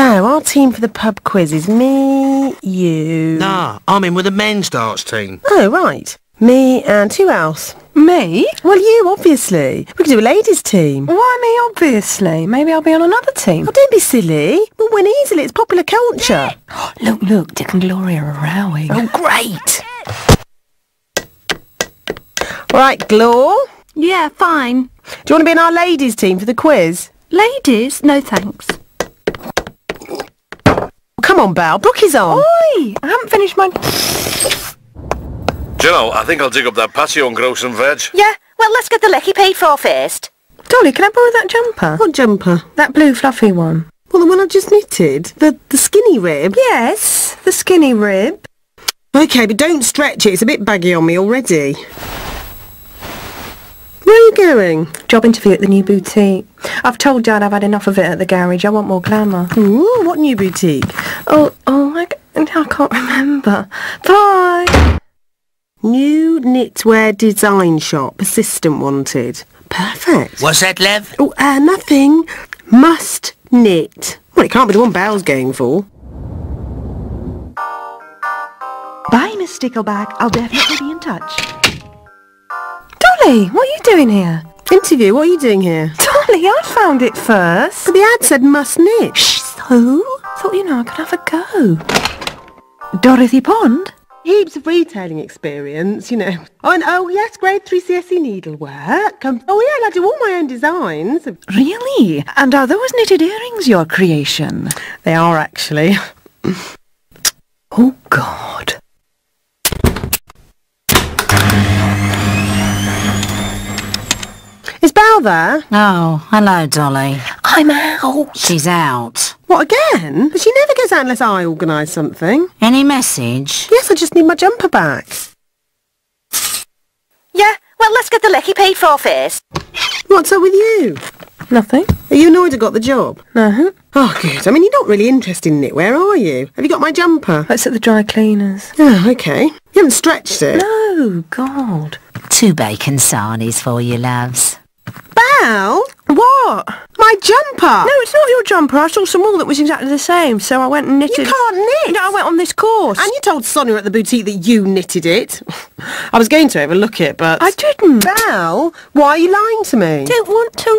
So, our team for the pub quiz is me, you... Nah, I'm in with the men's darts team. Oh, right. Me and who else? Me? Well, you, obviously. We could do a ladies' team. Why me, obviously? Maybe I'll be on another team. Oh, don't be silly. We'll win easily. It's popular culture. Look, look, Dick and Gloria are rowing. Oh, great. Right, Glor. Yeah, fine. Do you want to be in our ladies' team for the quiz? Ladies, no thanks. Come on, Belle. Brookie's on. Oi! I haven't finished my... Do you know, I think I'll dig up that patio and grow some veg. Yeah, well, let's get the lecky paid for first. Dolly, can I borrow that jumper? What jumper? That blue fluffy one. Well, the one I just knitted. The the skinny rib. Yes, the skinny rib. Okay, but don't stretch it. It's a bit baggy on me already. Where are you going? Job interview at the new boutique. I've told Dad I've had enough of it at the garage. I want more glamour. Ooh, what new boutique? Oh, oh, I, c- I can't remember. Bye. New knitwear design shop. Assistant wanted. Perfect. What's that, Lev? Oh, uh, nothing. Must knit. Well, it can't be the one Belle's going for. Bye, Miss Stickleback. I'll definitely be in touch. Dolly, what are you doing here? Interview, what are you doing here? Dolly, I found it first. But the ad said must knit. Shh, so? Thought, you know, I could have a go. Dorothy Pond? Heaps of retailing experience, you know. Oh, and oh yes, grade 3 CSE needlework. Um, oh yeah, and I do all my own designs. Really? And are those knitted earrings your creation? They are actually. Oh, God. Is Belle there? Oh, hello, Dolly. I'm out. She's out. What, again? But she never gets out unless I organise something. Any message? Yes, I just need my jumper back. Yeah, well, let's get the lecky paid for first. What's up with you? Nothing? Are you annoyed I got the job? No. Oh, good. I mean, you're not really interested in it. Where are you? Have you got my jumper? It's at the dry cleaners. Oh, okay. You haven't stretched it. No, God. Two bacon sarnies for you, loves. Belle? What? My jumper! No, it's not your jumper. I saw some wool that was exactly the same, so I went and knitted... You can't knit! No, I went on this course. And you told Sonia at the boutique that you knitted it. I was going to overlook it, but... I didn't. Belle, why are you lying to me? don't want to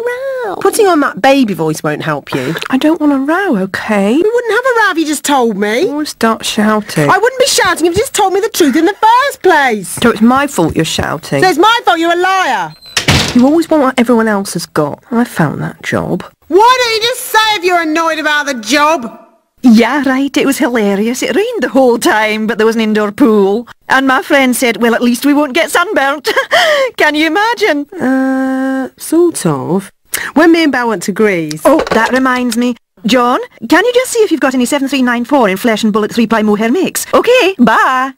row. Putting on that baby voice won't help you. I don't want to row, okay? We wouldn't have a row if you just told me. I to start shouting. I wouldn't be shouting if you just told me the truth in the first place. So it's my fault you're shouting. So it's my fault you're a liar. You always want what everyone else has got. I found that job. Why don't you just say if you're annoyed about the job? Yeah, right. It was hilarious. It rained the whole time, but there was an indoor pool. And my friend said, well, at least we won't get sunburnt. Can you imagine? Uh, sort of. When me and Belle went to Greece... Oh, that reminds me. John, can you just see if you've got any 7394 in flesh and bullet 3-ply mohair mix? Okay, bye.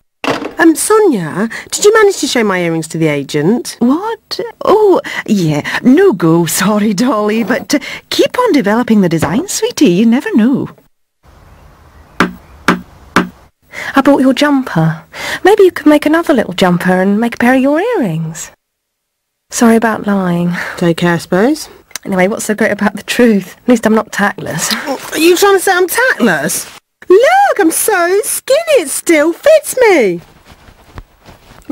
Um, Sonia, did you manage to show my earrings to the agent? What? Oh, yeah. No go, sorry, Dolly, but uh, keep on developing the design, sweetie. You never know. I bought your jumper. Maybe you could make another little jumper and make a pair of your earrings. Sorry about lying. Take care, I suppose. Anyway, what's so great about the truth? At least I'm not tactless. Are you trying to say I'm tactless? Look, I'm so skinny, it still fits me.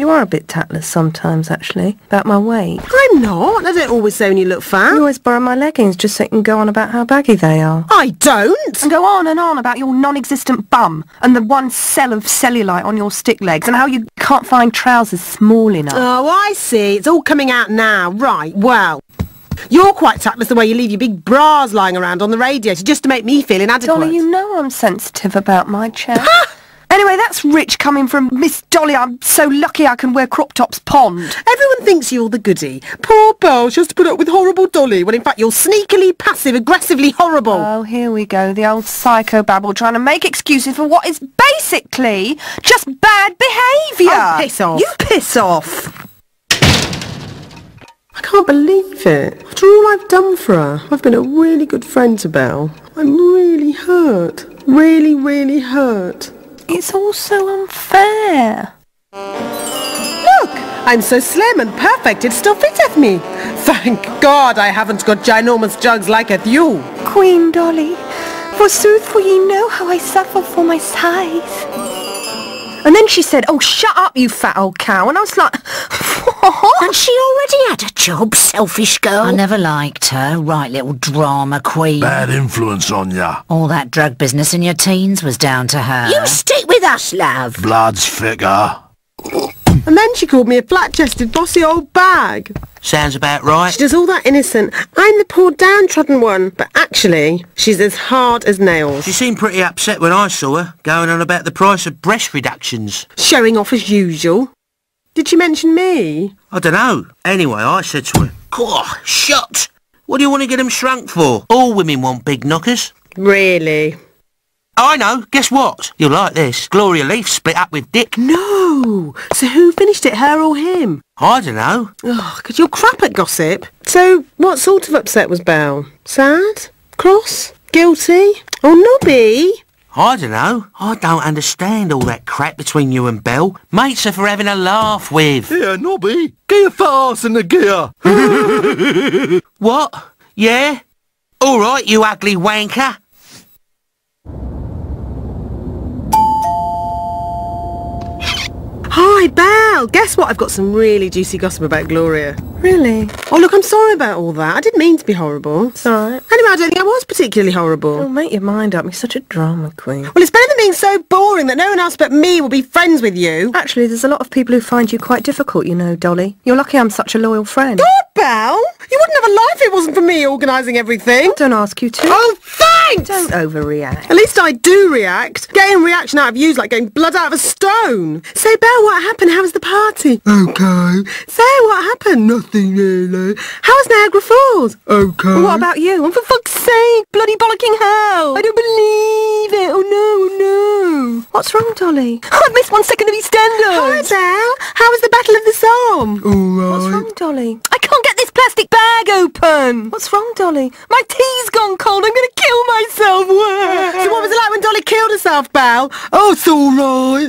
You are a bit tactless sometimes, actually, about my weight. I'm not. I don't always say when you look fat. You always borrow my leggings just so you can go on about how baggy they are. I don't. And go on and on about your non-existent bum and the one cell of cellulite on your stick legs and how you can't find trousers small enough. Oh, I see. It's all coming out now. Right, well. You're quite tactless the way you leave your big bras lying around on the radiator just to make me feel inadequate. Dolly, you know I'm sensitive about my chest. anyway, that's rich coming from Miss Dolly. I'm so lucky I can wear crop tops pond. Everyone thinks you're the goody. Poor Belle, she has to put up with horrible Dolly, when in fact you're sneakily, passive-aggressively horrible. Oh, here we go, the old psychobabble trying to make excuses for what is basically just bad behaviour. Oh, piss off. You piss off. I can't believe it. After all I've done for her, I've been a really good friend to Belle. I'm really hurt. Really, really hurt. It's all so unfair. Look, I'm so slim and perfect it still fitteth me. Thank God I haven't got ginormous jugs liketh you. Queen Dolly, forsooth for ye know how I suffer for my size. And then she said, oh, shut up, you fat old cow. And I was like? And she already had a job, selfish girl. I never liked her. Right little drama queen. Bad influence on ya. All that drug business in your teens was down to her. You stick with us, love. Blood's thicker. And then she called me a flat-chested, bossy old bag. Sounds about right. She does all that innocent. I'm the poor downtrodden one. But actually, she's as hard as nails. She seemed pretty upset when I saw her, going on about the price of breast reductions. Showing off as usual. Did she mention me? I don't know. Anyway, I said to her, Cough, shut! What do you want to get them shrunk for? All women want big knockers. Really? I know. Guess what? You'll like this. Gloria Leaf split up with Dick. No. So who finished it, her or him? I don't know. Oh, because you're crap at gossip. So what sort of upset was Belle? Sad? Cross? Guilty? Or nobby? I don't know. I don't understand all that crap between you and Belle. Mates are for having a laugh with. Here, Nobby. Get your fat ass in the gear. What? Yeah? All right, you ugly wanker. Hi, Belle. Guess what? I've got some really juicy gossip about Gloria. Really? Oh, look, I'm sorry about all that. I didn't mean to be horrible. It's right. Anyway, I don't think I was particularly horrible. Oh, make your mind up. You're such a drama queen. Well, it's better than being so boring that no one else but me will be friends with you. Actually, there's a lot of people who find you quite difficult, you know, Dolly. You're lucky I'm such a loyal friend. God, Belle! You wouldn't have a life if it wasn't for me organising everything. Don't ask you to. Oh, thanks! Don't overreact. At least I do react. Getting reaction out of you is like getting blood out of a stone. Say, Belle, what happened? How was the party? Okay. Say, what happened? Nothing really. How was Niagara Falls? Okay. Well, what about you? And for fuck's sake, bloody bollocking hell! I don't believe it. Oh no, oh no. What's wrong, Dolly? I've missed one second of EastEnders. Hi, Belle. How was the Battle of the Somme? All What's wrong, Dolly? I can't get this plastic bag open. What's wrong, Dolly? My tea's gone cold. I'm going to kill myself. So what was it like when Dolly killed herself, Belle? Oh, it's all right.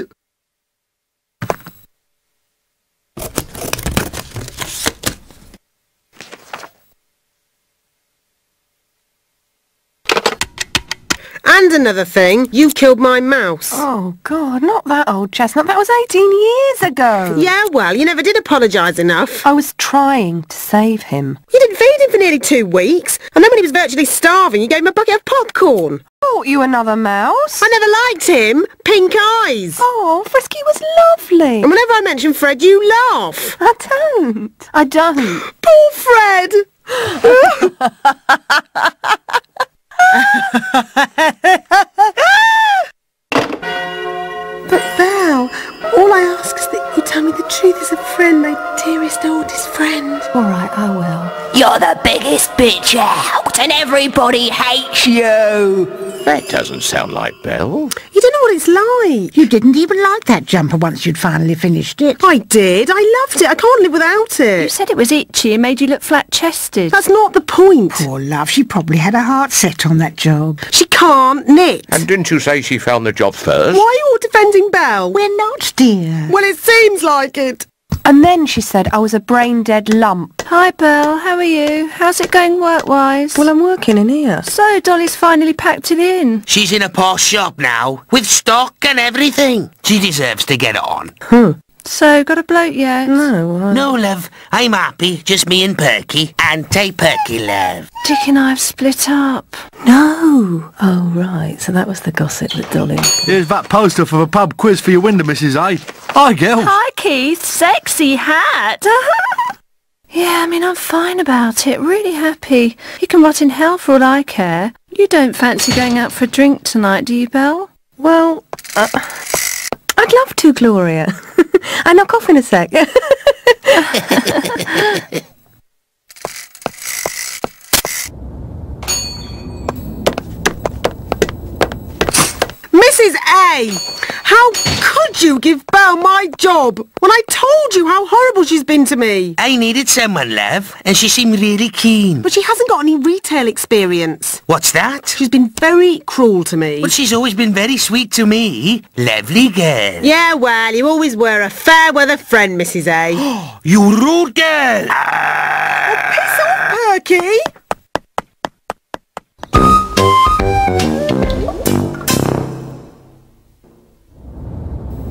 And another thing, you killed my mouse. Oh, God, not that old chestnut. That was 18 years ago. Yeah, well, you never did apologise enough. I was trying to save him. You didn't feed him for nearly two weeks. And then when he was virtually starving, you gave him a bucket of popcorn. Bought you another mouse? I never liked him. Pink eyes. Oh, Frisky was lovely. And whenever I mention Fred, you laugh. I don't. I don't. Poor Fred. the biggest bitch out and everybody hates you. That doesn't sound like Belle. You don't know what it's like. You didn't even like that jumper once you'd finally finished it. I did. I loved it. I can't live without it. You said it was itchy and made you look flat-chested. That's not the point. Poor love, she probably had her heart set on that job. She can't knit. And didn't you say she found the job first? Why are you all defending Belle? We're not, dear. Well, it seems like it. And then she said I was a brain-dead lump. Hi, Belle. How are you? How's it going work-wise? Well, I'm working in here. so Dolly's finally packed it in. She's in a posh shop now, with stock and everything. She deserves to get it on. So, got a bloke yet? No, I... No, love, I'm happy. Just me and Perky. And Anti-Perky, love. Dick and I have split up. No. Oh, right. So that was the gossip that Dolly... Here's that poster for the pub quiz for your window, Mrs. A. Hi, girl. Hi, Keith. Sexy hat. yeah, I mean, I'm fine about it. Really happy. You can rot in hell for all I care. You don't fancy going out for a drink tonight, do you, Belle? Well, uh, I'd love to, Gloria. I knock off in a sec. Mrs. A! How you give Belle my job when I told you how horrible she's been to me? I needed someone, love, and she seemed really keen. But she hasn't got any retail experience. What's that? She's been very cruel to me. Well, she's always been very sweet to me. Lovely girl. Yeah, well, you always were a fair weather friend, Mrs. A. You rude girl. Oh, piss off, Perky!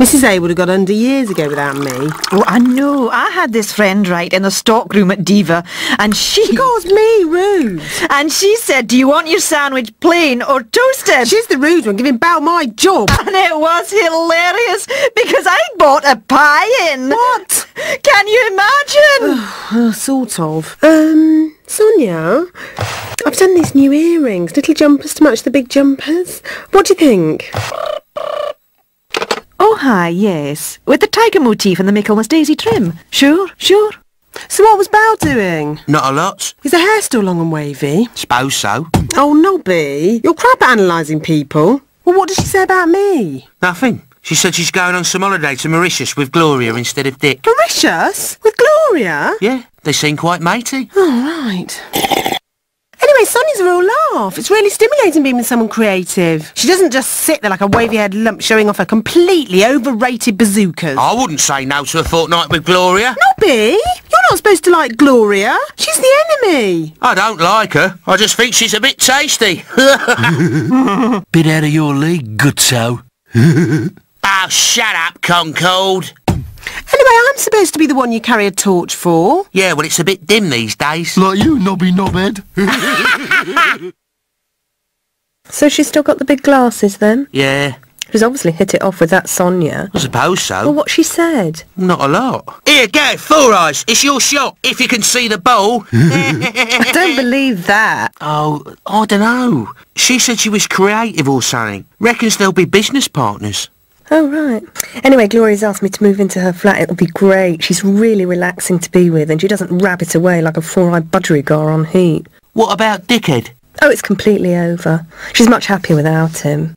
Mrs. A would have got under years ago without me. Oh, I know. I had this friend, right, in the stockroom at Diva, and she... She calls me rude. And she said, do you want your sandwich plain or toasted? She's the rude one giving Belle my job. And it was hilarious because I bought a pie in. What? Can you imagine? Uh, sort of. Um, Sonia, I've done these new earrings, little jumpers to match the big jumpers. What do you think? Oh, hi, yes. With the tiger motif and the Michaelmas daisy trim. Sure, sure. So what was Belle doing? Not a lot. Is her hair still long and wavy? Suppose so. Oh, Nobby, you're crap at analysing people. Well, what did she say about me? Nothing. She said she's going on some holiday to Mauritius with Gloria instead of Dick. Mauritius? With Gloria? Yeah, they seem quite matey. Oh, right. Anyway, Sonia's a real laugh. It's really stimulating being with someone creative. She doesn't just sit there like a wavy-haired lump showing off her completely overrated bazookas. I wouldn't say no to a fortnight with Gloria. Nobby, you're not supposed to like Gloria. She's the enemy. I don't like her. I just think she's a bit tasty. Bit out of your league, Gutso. oh, shut up, Concord. Anyway, I'm supposed to be the one you carry a torch for. Yeah, well, it's a bit dim these days. Like you, knobby knobhead. So she's still got the big glasses then? Yeah, She's obviously hit it off with that Sonia. I suppose so. Well, what she said. Not a lot. Here, go, four eyes. It's your shot. If you can see the bowl. I don't believe that. oh, I don't know. She said she was creative or something. Reckons they'll be business partners. Oh, right. Anyway, Gloria's asked me to move into her flat. It'll be great. She's really relaxing to be with, and she doesn't rabbit away like a four-eyed budgerigar on heat. What about Dickhead? Oh, it's completely over. She's much happier without him.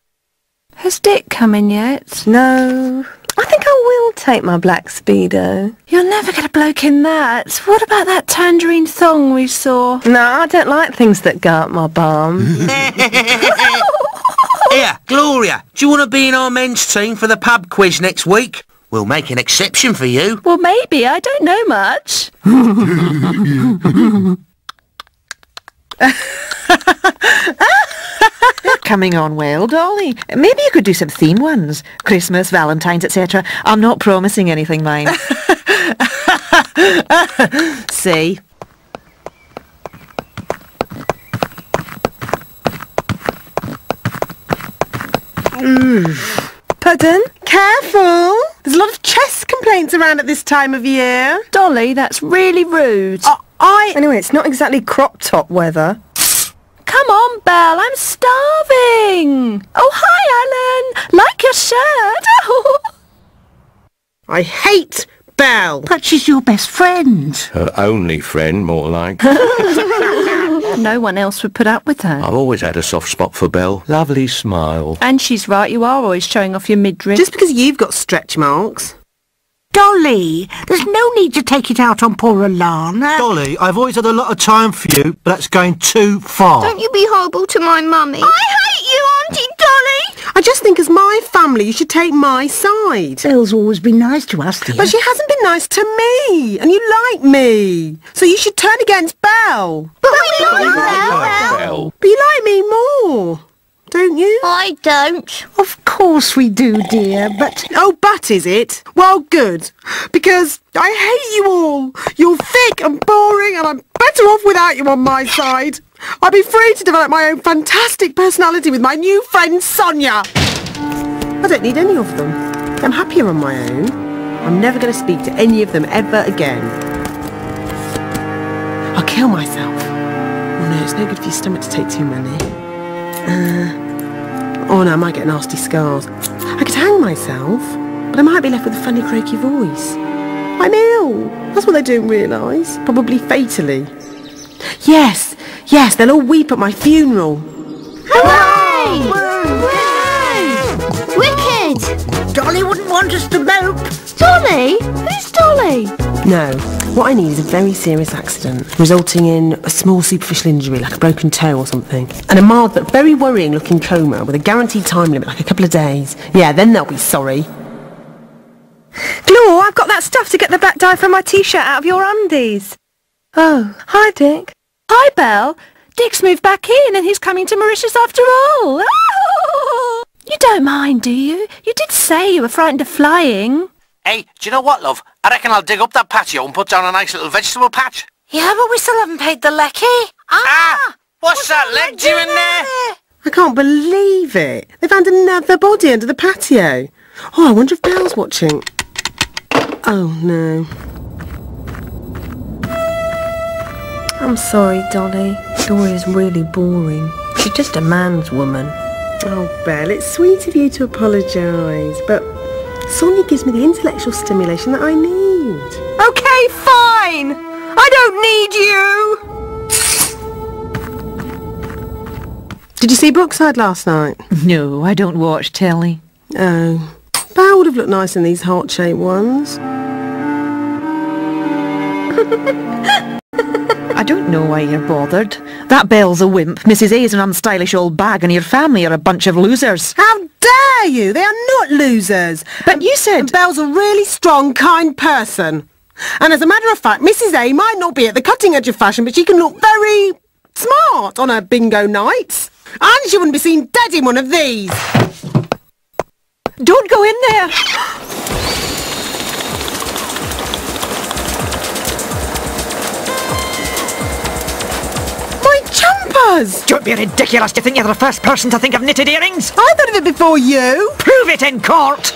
Has Dick come in yet? No. I think I will take my black Speedo. You'll never get a bloke in that. What about that tangerine thong we saw? No, I don't like things that go up my bum. Here, Gloria, do you want to be in our men's team for the pub quiz next week? We'll make an exception for you. Well, maybe. I don't know much. Coming on well, Dolly. Maybe you could do some theme ones. Christmas, Valentine's, etc. I'm not promising anything, mind. See? Pardon? Careful! There's a lot of chest complaints around at this time of year. Dolly, that's really rude. Uh, I... Anyway, it's not exactly crop top weather. Come on, Belle, I'm starving. Oh, hi, Alan. Like your shirt. I hate Belle. But she's your best friend. Her only friend, more like. no one else would put up with her. I've always had a soft spot for Belle. Lovely smile. And she's right, you are always showing off your midriff. Just because you've got stretch marks. Dolly, there's no need to take it out on poor Alana. Dolly, I've always had a lot of time for you, but that's going too far. Don't you be horrible to my mummy. I hate you, Auntie Dolly. I just think as my family you should take my side. Belle's always been nice to us, dear. But she hasn't been nice to me, and you like me. So you should turn against Belle. But we like Belle. Belle. But you like me more, don't you? I don't. Of course we do, dear, but... Oh, but is it? Well, good. Because I hate you all. You're thick and boring, and I'm better off without you on my side. I'll be free to develop my own fantastic personality with my new friend Sonia. I don't need any of them. I'm happier on my own. I'm never going to speak to any of them ever again. I'll kill myself. Oh no, it's no good for your stomach to take too many. Uh, oh no, I might get nasty scars. I could hang myself, but I might be left with a funny croaky voice. I'm ill. That's what they don't realise. Probably fatally. Yes, yes, they'll all weep at my funeral. Hooray! Hooray! Right. Dolly wouldn't want us to mope. Dolly? Who's Dolly? No. What I need is a very serious accident, resulting in a small superficial injury, like a broken toe or something, and a mild but very worrying looking coma with a guaranteed time limit, like a couple of days. Yeah, then they'll be sorry. Glor, I've got that stuff to get the black dye from my t-shirt out of your undies. Oh, hi Dick. Hi, Belle. Dick's moved back in and he's coming to Mauritius after all. Ah! You don't mind, do you? You did say you were frightened of flying. Hey, do you know what, love? I reckon I'll dig up that patio and put down a nice little vegetable patch. Yeah, but we still haven't paid the lecky. Ah! What's, that leg doing there? I can't believe it. They found another body under the patio. Oh, I wonder if Belle's watching. Oh, no. I'm sorry, Dolly. Gloria's really boring. She's just a man's woman. Oh, Belle, it's sweet of you to apologise, but Sonia gives me the intellectual stimulation that I need. Okay, fine! I don't need you! Did you see Brookside last night? No, I don't watch telly. Oh. Belle would have looked nice in these heart-shaped ones. Know why you're bothered. That Belle's a wimp, Mrs A's an unstylish old bag, and your family are a bunch of losers. How dare you? They are not losers. But you said... Belle's a really strong, kind person. And as a matter of fact, Mrs A might not be at the cutting edge of fashion, but she can look very smart on her bingo nights. And she wouldn't be seen dead in one of these. Don't go in there! Jumpers! Don't be ridiculous. Do you think you're the first person to think of knitted earrings? I thought of it before you. Prove it in court!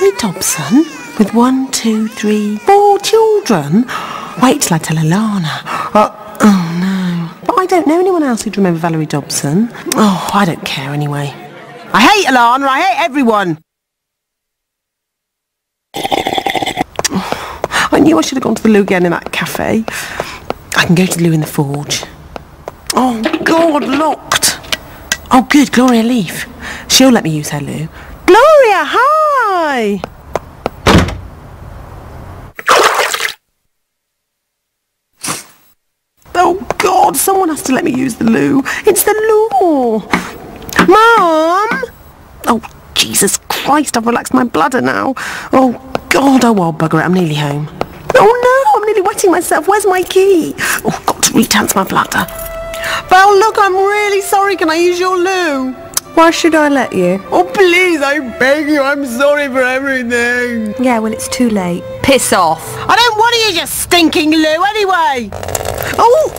Valerie Dobson with one, two, three, four children? Wait till I tell Alana. Uh, oh no. But I don't know anyone else who'd remember Valerie Dobson. Oh, I don't care anyway. I hate Alana, I hate everyone. I knew I should have gone to the loo again in that cafe. I can go to the loo in the forge. Oh, God, locked. Oh, good, Gloria Leaf. She'll let me use her loo. Gloria, hi! Oh, God, someone has to let me use the loo. It's the loo. Mom! Oh, Jesus Christ, I've relaxed my bladder now. Oh, God, oh, well, bugger it, I'm nearly home. No, I'm nearly wetting myself. Where's my key? Oh, I've got to retense my bladder. Val, look, I'm really sorry. Can I use your loo? Why should I let you? Oh, please, I beg you. I'm sorry for everything. Yeah, well, it's too late. Piss off. I don't want to use your stinking loo anyway. Oh!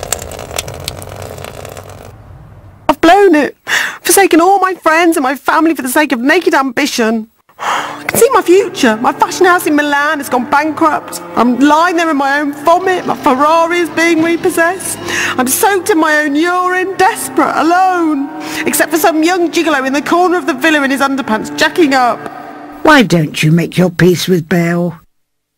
I've blown it. Forsaken all my friends and my family for the sake of naked ambition. I can see my future. My fashion house in Milan has gone bankrupt. I'm lying there in my own vomit. My Ferrari is being repossessed. I'm soaked in my own urine, desperate, alone. Except for some young gigolo in the corner of the villa in his underpants, jacking up. Why don't you make your peace with Belle?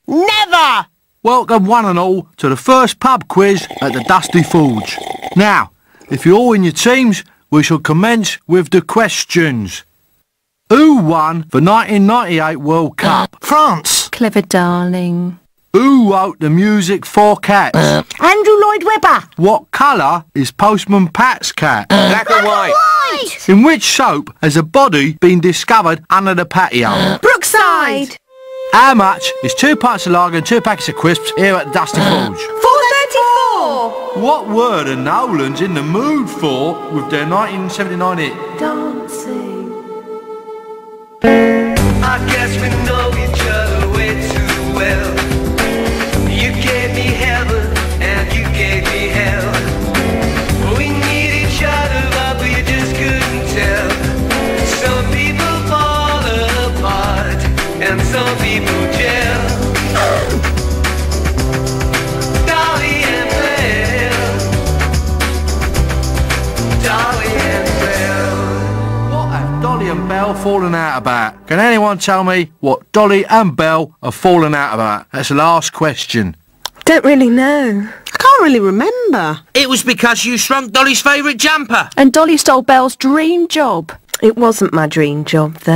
Never! Welcome one and all to the first pub quiz at the Dusty Forge. Now, if you're all in your teams, we shall commence with the questions. Who won the 1998 World Cup? Uh, France. Clever darling. Who wrote the music for cats? Uh, Andrew Lloyd Webber. What colour is Postman Pat's cat? Uh, black and white. Right. In which soap has a body been discovered under the patio? Brookside. How much is two pints of lager and two packets of crisps here at the Dusty Forge? 434. What were the Nolans in the mood for with their 1979 hit? Dancing. I guess we know Dolly Belle fallen out about? Can anyone tell me what Dolly and Belle have fallen out about? That's the last question. Don't really know. I can't really remember. It was because you shrunk Dolly's favourite jumper. And Dolly stole Belle's dream job. It wasn't my dream job, though.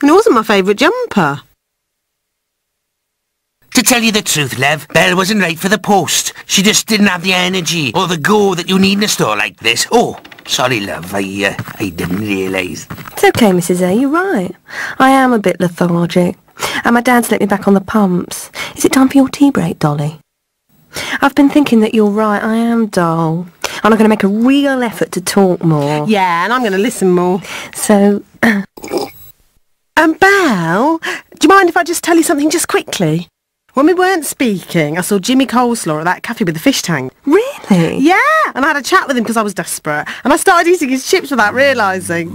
And it wasn't my favourite jumper. To tell you the truth, Lev, Belle wasn't right for the post. She just didn't have the energy or the go that you need in a store like this. Oh, sorry, love. I, uh, I didn't realise. It's okay, Mrs. A, you're right. I am a bit lethargic. And my dad's let me back on the pumps. Is it time for your tea break, Dolly? I've been thinking that you're right, I am dull. And I'm going to make a real effort to talk more. Yeah, and I'm going to listen more. So, Um, Belle, do you mind if I just tell you something just quickly? When we weren't speaking, I saw Jimmy Coleslaw at that cafe with the fish tank. really? Yeah, and I had a chat with him because I was desperate. And I started eating his chips without realising.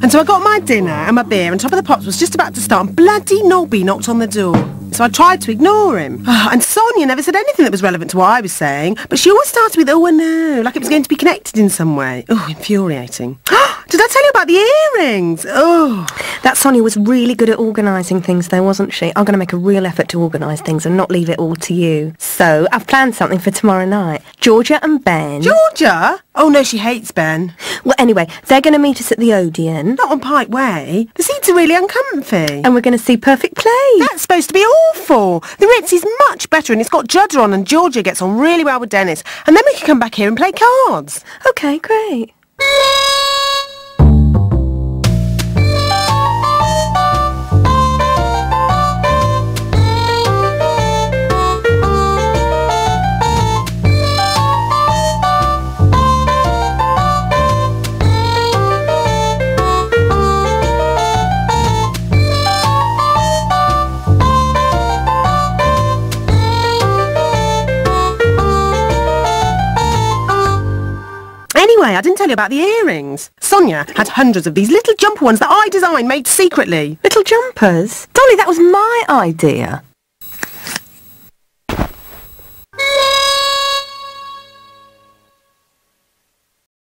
And so I got my dinner and my beer and Top of the Pops was just about to start and bloody Nobby knocked on the door. So I tried to ignore him. And Sonia never said anything that was relevant to what I was saying, but she always started with, oh, I know, like it was going to be connected in some way. Oh, infuriating. Did I tell you about the earrings? Oh. That Sonia was really good at organising things though, wasn't she? I'm going to make a real effort to organise things and not leave it all to you. So, I've planned something for tomorrow night. Georgia and Ben... Georgia? Oh, no, she hates Ben. Well, anyway, they're going to meet us at the Odeon. Not on Pike Way. The seats are really uncomfy. And we're going to see Perfect Play. That's supposed to be awful. The Ritz is much better and it's got Judder on and Georgia gets on really well with Dennis. And then we can come back here and play cards. Okay, great. About the earrings. Sonia had hundreds of these little jumper ones that I designed made secretly. Little jumpers? Dolly, that was my idea.